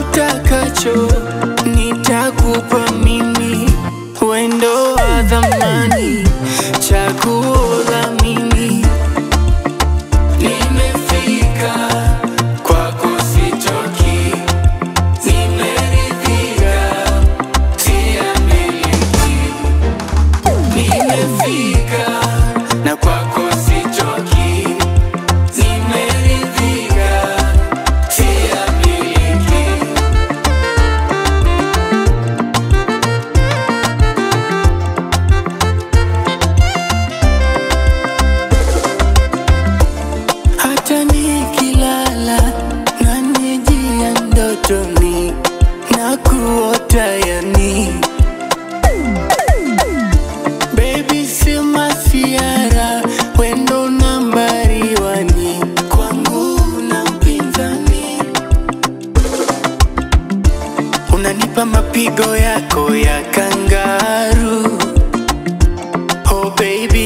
utakacho nitakupa mimi. Wendo wa dhamani ndotoni na kuota yani. Baby sema siara wendo nambari wani. Kwangu na mpinzani. Unanipa mapigo yako ya kangaru. Oh baby